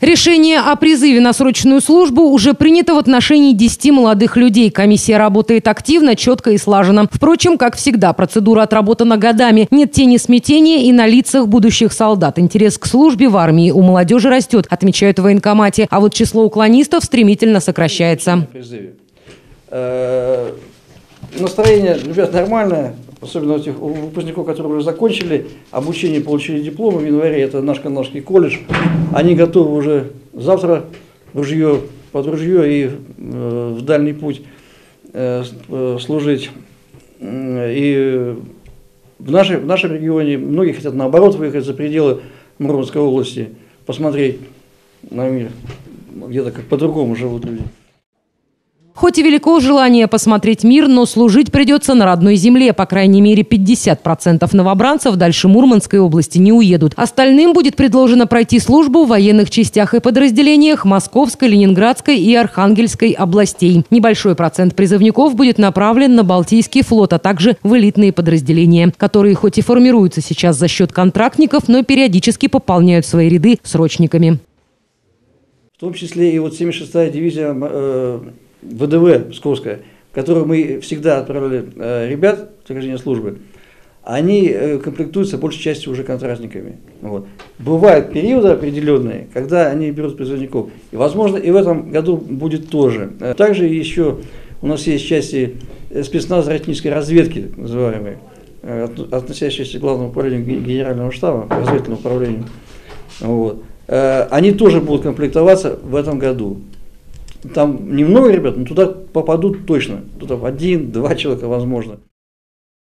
Решение о призыве на срочную службу уже принято в отношении 10 молодых людей. Комиссия работает активно, четко и слаженно. Впрочем, как всегда, процедура отработана годами. Нет тени смятения и на лицах будущих солдат. Интерес к службе в армии у молодежи растет, отмечают в военкомате. А вот число уклонистов стремительно сокращается. Э, настроение, ребят, нормальное особенно у тех выпускников, которые уже закончили обучение, получили дипломы в январе, это наш канадский колледж, они готовы уже завтра ружье, под ружье и э, в дальний путь э, э служить. И в, нашей, в нашем регионе многие хотят наоборот выехать за пределы Мурманской области, посмотреть на мир, где-то как по-другому живут люди. Хоть и велико желание посмотреть мир, но служить придется на родной земле. По крайней мере, 50% новобранцев дальше Мурманской области не уедут. Остальным будет предложено пройти службу в военных частях и подразделениях Московской, Ленинградской и Архангельской областей. Небольшой процент призывников будет направлен на Балтийский флот, а также в элитные подразделения, которые хоть и формируются сейчас за счет контрактников, но периодически пополняют свои ряды срочниками. В том числе и вот 76-я дивизия э, ВДВ Псковская, которую мы всегда отправляли э, ребят в прохождение службы, они э, комплектуются большей частью уже контрактниками. Вот. Бывают периоды определенные, когда они берут призывников. И, возможно, и в этом году будет тоже. Э, также еще у нас есть части спецназа этнической разведки, называемые, относящиеся к главному управлению генерального штаба, разведывательному управлению. Вот. Они тоже будут комплектоваться в этом году. Там немного ребят, но туда попадут точно. Туда один-два человека возможно.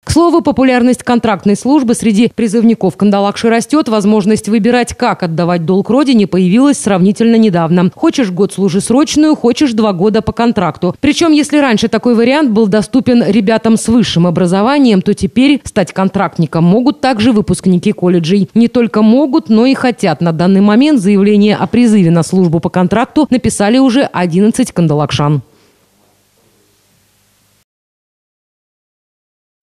К слову, популярность контрактной службы среди призывников Кандалакши растет. Возможность выбирать, как отдавать долг родине, появилась сравнительно недавно. Хочешь год служи срочную, хочешь два года по контракту. Причем, если раньше такой вариант был доступен ребятам с высшим образованием, то теперь стать контрактником могут также выпускники колледжей. Не только могут, но и хотят. На данный момент заявление о призыве на службу по контракту написали уже 11 кандалакшан.